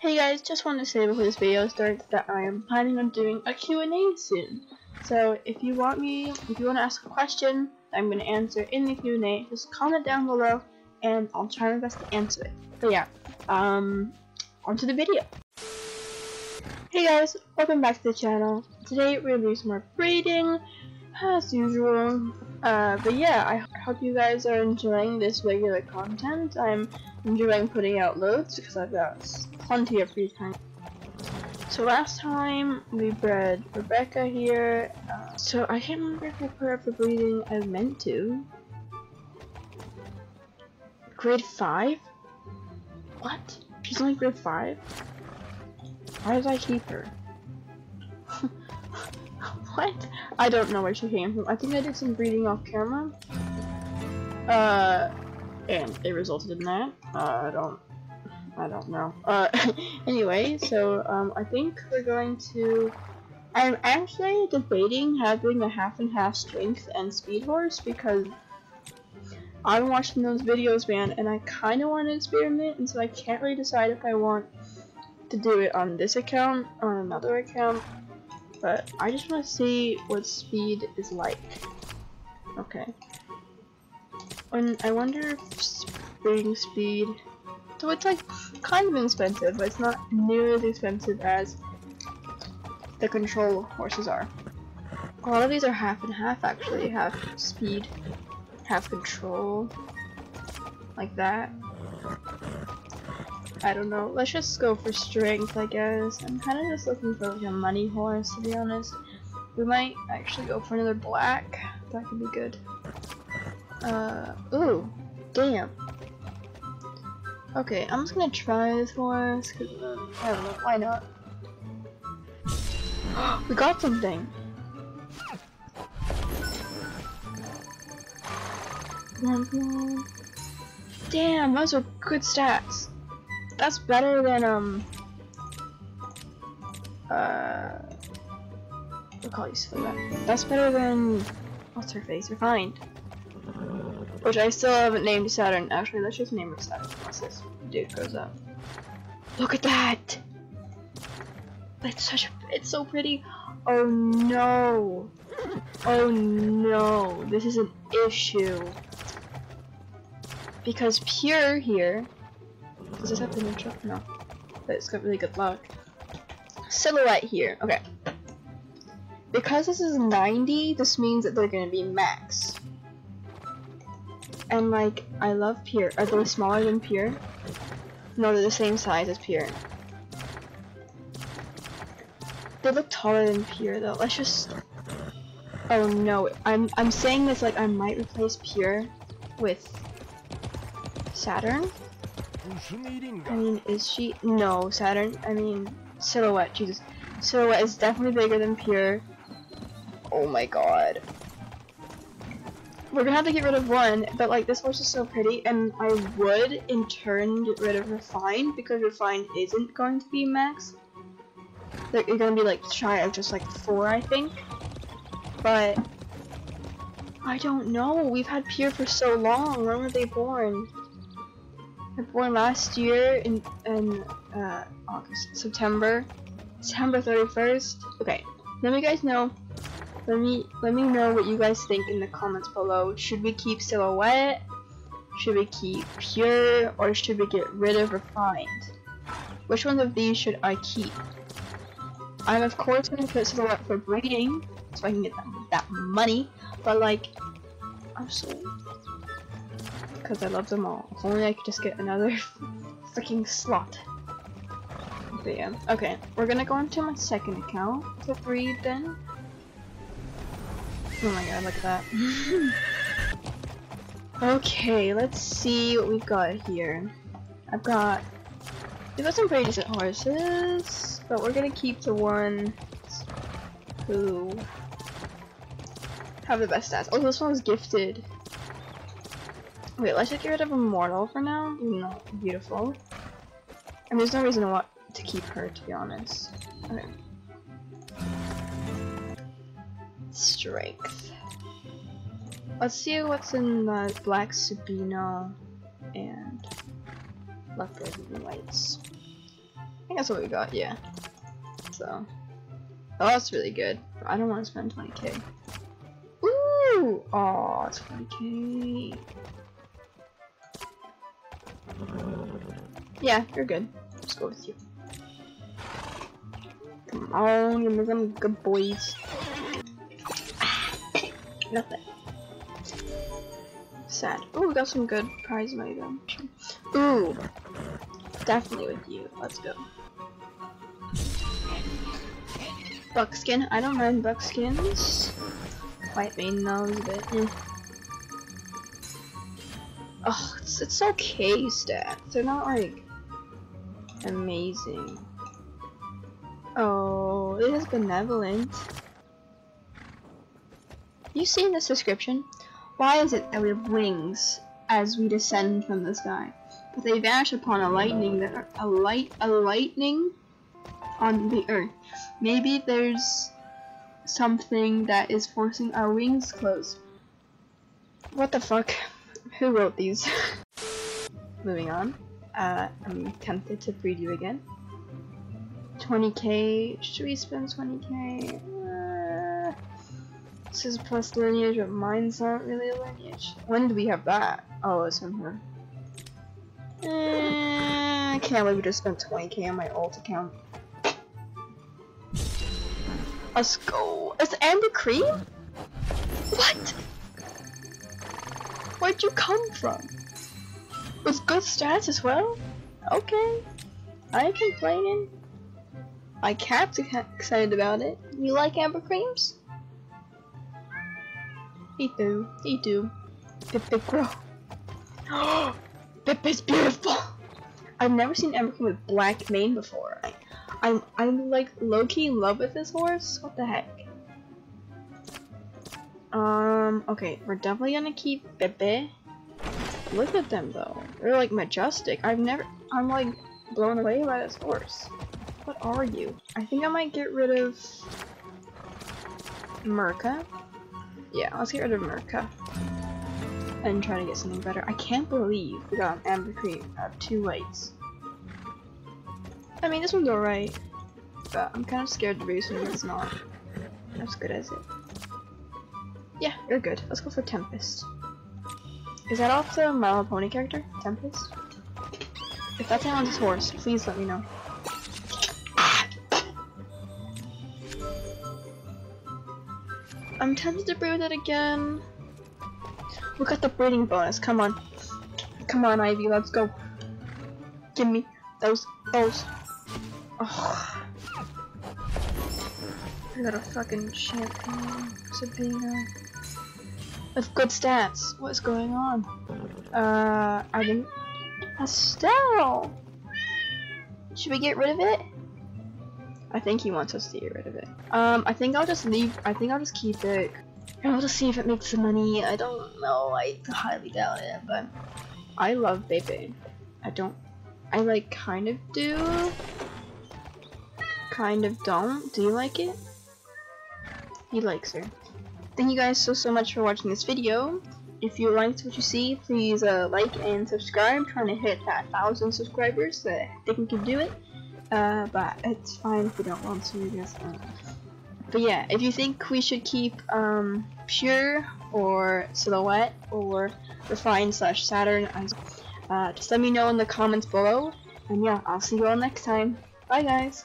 Hey guys, just wanted to say before this video starts that I am planning on doing a Q&A soon. So if you want me, if you want to ask a question I'm going to answer in the Q&A, just comment down below and I'll try my best to answer it. But yeah, um, onto the video. Hey guys, welcome back to the channel. Today we're doing some more breeding, as usual. Uh, but yeah, I hope you guys are enjoying this regular content. I'm enjoying putting out loads because I've got plenty of free time. So last time we bred Rebecca here. Uh, so I can't remember if I put her for breeding. I meant to. Grade 5? What? She's only grade 5? Why did I keep her? What? I don't know where she came from. I think I did some breeding off camera. Uh, and it resulted in that. Uh, I don't I don't know. Uh, anyway, so um, I think we're going to. I'm actually debating having a half and half strength and speed horse because I'm watching those videos, man, and I kind of want to experiment, and so I can't really decide if I want to do it on this account or on another account. But I just want to see what speed is like. Okay. And I wonder if spring speed so it's like kind of expensive, but it's not nearly as expensive as the control horses are. A lot of these are half and half actually, half speed, half control, like that. I don't know, let's just go for strength I guess. I'm kind of just looking for like a money horse to be honest. We might actually go for another black, that could be good. Uh, ooh, damn. Okay, I'm just gonna try this horse, cause, uh, I don't know, why not? we got something! Damn, those are good stats. That's better than, um, uh, we'll call you Silhouette. That's better than, what's her face, refined. Which I still haven't named Saturn. Actually, let's just name her Saturn once this dude goes up. Look at that! It's such a, it's so pretty. Oh no! Oh no! This is an issue. Because Pure here, does this have the neutral? No. But it's got really good luck. Silhouette here, okay. Because this is 90, this means that they're gonna be max. And like, I love Pure. Are they smaller than Pure? No, they're the same size as Pure. They look taller than Pure though. Let's just. Oh no, I'm I'm saying this like I might replace Pure with Saturn. I mean, is she? No, Saturn. I mean, Silhouette. Jesus, Silhouette is definitely bigger than Pure. Oh my god. We're gonna have to get rid of one, but like this horse is so pretty, and I would in turn get rid of Refined because Refined isn't going to be max. They're gonna be like shy of just like four, I think. But I don't know. We've had Pure for so long. When were they born? Born last year in in uh, August, September, September 31st. Okay, let me guys know let me let me know what you guys think in the comments below. Should we keep silhouette? Should we keep pure or should we get rid of refined? Which one of these should I keep? I'm of course gonna put silhouette for breeding so I can get that, that money, but like I'm so because I love them all. If only I could just get another freaking slot. But yeah, okay, we're gonna go into my second account to breed then. Oh my god, look at that. okay, let's see what we've got here. I've got... We've got some pretty decent horses, but we're gonna keep the one who have the best stats. Oh, this one's gifted. Wait, let's just get rid of Immortal for now, even beautiful. And there's no reason to, want to keep her, to be honest. Okay. strength. Let's see what's in the black Sabino and leopard and whites. I think that's what we got, yeah. So, oh, that's really good. I don't want to spend 20k. Ooh! Oh, it's 20k. Yeah, you're good. Let's go with you. Come on, me some good boys. Nothing. Sad. Oh, we got some good prize money though. Ooh, definitely with you. Let's go. Buckskin. I don't mind buckskins. White mane bit. Eh. Oh, it's okay stats. They're not like amazing. Oh, it is benevolent. You see in this description? Why is it that we have wings as we descend from the sky, but they vanish upon a lightning that a light a lightning on the earth? Maybe there's something that is forcing our wings closed. What the fuck? Who wrote these? Moving on. Uh, I'm tempted to breed you again. 20k. Should we spend 20k? Uh, this is plus lineage, but mine's not really a lineage. When do we have that? Oh, it's from here. Uh, I can't believe we just spent 20k on my alt account. Let's go. It's Amber Cream? What? Where'd you come from? With good stats as well? Okay. I ain't complaining. My cat's excited about it. You like amber creams? He do. He do. Bip Bip bro. Bip is beautiful! I've never seen amber cream with black mane before. I, I'm, I'm like low-key in love with this horse. What the heck? Um, okay, we're definitely gonna keep Bebe. Look at them though. They're like majestic. I've never, I'm like blown away by this horse. What are you? I think I might get rid of Merca. Yeah, let's get rid of Merca. And try to get something better. I can't believe we got an Amber out of two whites. I mean, this one's alright. But I'm kind of scared to race when it's not as good as it. Yeah, you're good. Let's go for Tempest. Is that off the My Little Pony character? Tempest? If that's anyone's horse, please let me know. I'm tempted to breed it again. We got the breeding bonus. Come on. Come on, Ivy. Let's go. Give me those. Those. Oh. I got a fucking champagne Sabino. With good stats. What's going on? Uh, I didn't. Estelle! Should we get rid of it? I think he wants us to get rid of it. Um, I think I'll just leave. I think I'll just keep it. And I'll just see if it makes some money. I don't know. I highly doubt it, but I love Bebe. I don't. I like kind of do. Kind of don't. Do you like it? He likes her. Thank you guys so so much for watching this video. If you liked what you see, please uh, like and subscribe. I'm trying to hit that thousand subscribers. So I think we can do it. Uh, but it's fine if we don't want to, I guess. Uh, but yeah, if you think we should keep um, Pure or Silhouette or Refine slash Saturn, uh, just let me know in the comments below. And yeah, I'll see you all next time. Bye guys!